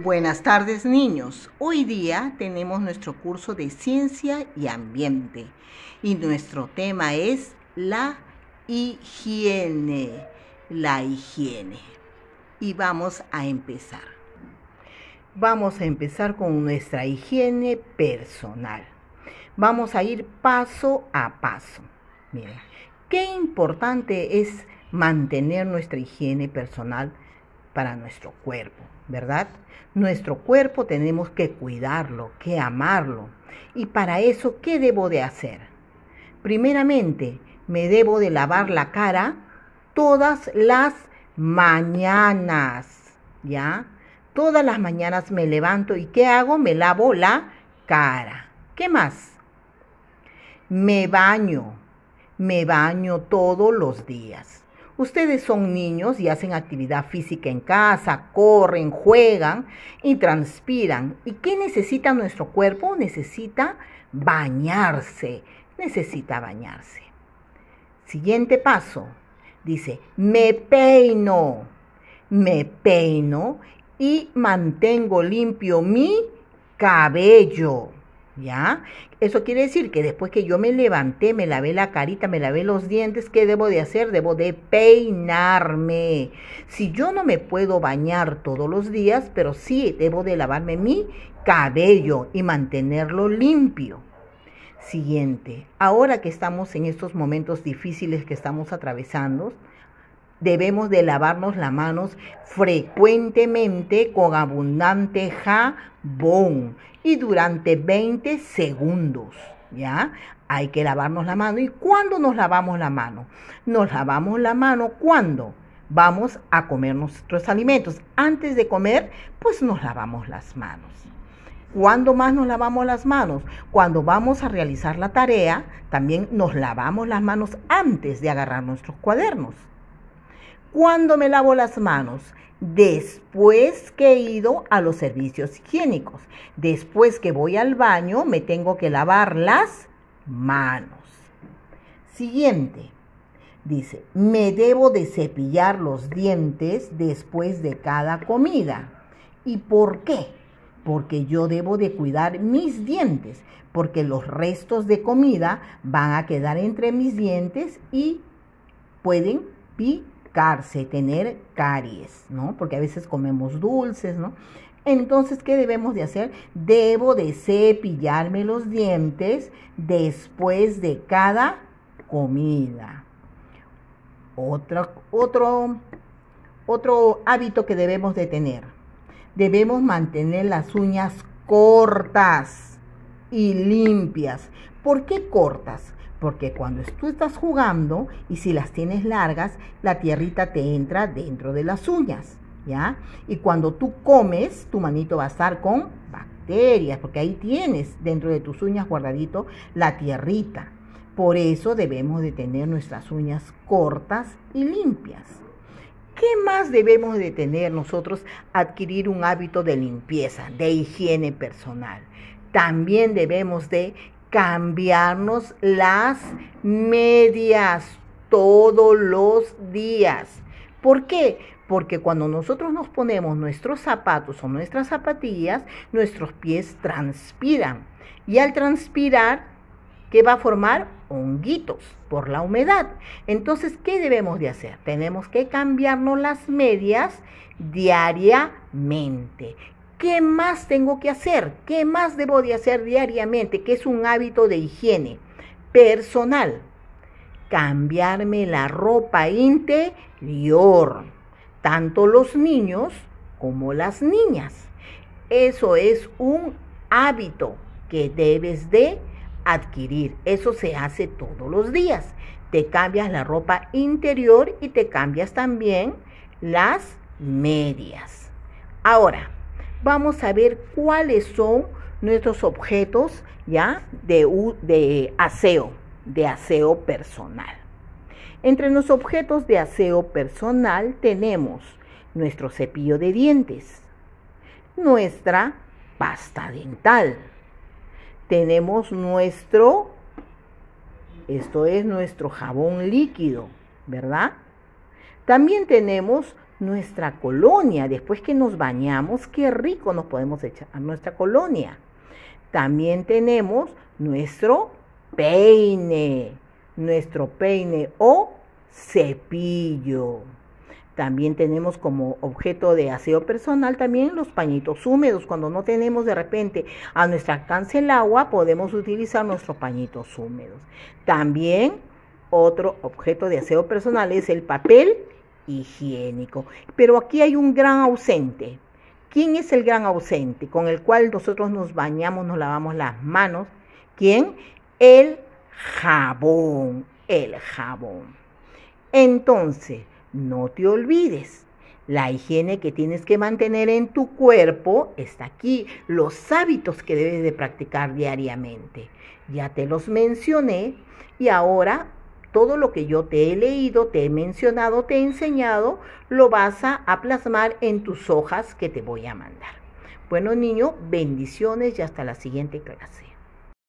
Buenas tardes niños. Hoy día tenemos nuestro curso de ciencia y ambiente y nuestro tema es la higiene. La higiene. Y vamos a empezar. Vamos a empezar con nuestra higiene personal. Vamos a ir paso a paso. Miren, qué importante es mantener nuestra higiene personal para nuestro cuerpo, ¿verdad? Nuestro cuerpo tenemos que cuidarlo, que amarlo. Y para eso, ¿qué debo de hacer? Primeramente, me debo de lavar la cara todas las mañanas, ¿ya? Todas las mañanas me levanto y ¿qué hago? Me lavo la cara. ¿Qué más? Me baño, me baño todos los días. Ustedes son niños y hacen actividad física en casa, corren, juegan y transpiran. ¿Y qué necesita nuestro cuerpo? Necesita bañarse, necesita bañarse. Siguiente paso. Dice, me peino, me peino y mantengo limpio mi cabello. ¿Ya? Eso quiere decir que después que yo me levanté, me lavé la carita, me lavé los dientes, ¿qué debo de hacer? Debo de peinarme. Si yo no me puedo bañar todos los días, pero sí debo de lavarme mi cabello y mantenerlo limpio. Siguiente, ahora que estamos en estos momentos difíciles que estamos atravesando, debemos de lavarnos las manos frecuentemente con abundante jabón y durante 20 segundos, ¿ya? Hay que lavarnos la mano. ¿Y cuándo nos lavamos la mano? Nos lavamos la mano cuando vamos a comer nuestros alimentos. Antes de comer, pues nos lavamos las manos. ¿Cuándo más nos lavamos las manos? Cuando vamos a realizar la tarea, también nos lavamos las manos antes de agarrar nuestros cuadernos. ¿Cuándo me lavo las manos? Después que he ido a los servicios higiénicos. Después que voy al baño, me tengo que lavar las manos. Siguiente. Dice, me debo de cepillar los dientes después de cada comida. ¿Y por qué? Porque yo debo de cuidar mis dientes, porque los restos de comida van a quedar entre mis dientes y pueden picar tener caries, ¿no? Porque a veces comemos dulces, ¿no? Entonces, ¿qué debemos de hacer? Debo de cepillarme los dientes después de cada comida. Otro, otro, otro hábito que debemos de tener. Debemos mantener las uñas cortas y limpias. ¿Por qué cortas? Porque cuando tú estás jugando y si las tienes largas, la tierrita te entra dentro de las uñas, ¿ya? Y cuando tú comes, tu manito va a estar con bacterias, porque ahí tienes dentro de tus uñas guardadito la tierrita. Por eso debemos de tener nuestras uñas cortas y limpias. ¿Qué más debemos de tener nosotros? Adquirir un hábito de limpieza, de higiene personal. También debemos de cambiarnos las medias todos los días. ¿Por qué? Porque cuando nosotros nos ponemos nuestros zapatos o nuestras zapatillas, nuestros pies transpiran. Y al transpirar, ¿qué va a formar? Honguitos por la humedad. Entonces, ¿qué debemos de hacer? Tenemos que cambiarnos las medias diariamente. ¿Qué más tengo que hacer? ¿Qué más debo de hacer diariamente? Que es un hábito de higiene personal. Cambiarme la ropa interior, tanto los niños como las niñas. Eso es un hábito que debes de adquirir. Eso se hace todos los días. Te cambias la ropa interior y te cambias también las medias. Ahora, vamos a ver cuáles son nuestros objetos ya de, de aseo, de aseo personal. Entre los objetos de aseo personal tenemos nuestro cepillo de dientes, nuestra pasta dental, tenemos nuestro, esto es nuestro jabón líquido, ¿verdad? También tenemos nuestra colonia. Después que nos bañamos, qué rico nos podemos echar a nuestra colonia. También tenemos nuestro peine, nuestro peine o cepillo. También tenemos como objeto de aseo personal también los pañitos húmedos. Cuando no tenemos de repente a nuestra alcance el agua, podemos utilizar nuestros pañitos húmedos. También otro objeto de aseo personal es el papel higiénico. Pero aquí hay un gran ausente. ¿Quién es el gran ausente con el cual nosotros nos bañamos, nos lavamos las manos? ¿Quién? El jabón, el jabón. Entonces, no te olvides, la higiene que tienes que mantener en tu cuerpo está aquí, los hábitos que debes de practicar diariamente. Ya te los mencioné y ahora todo lo que yo te he leído, te he mencionado, te he enseñado, lo vas a plasmar en tus hojas que te voy a mandar. Bueno, niño, bendiciones y hasta la siguiente clase.